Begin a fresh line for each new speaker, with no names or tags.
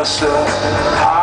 yourself.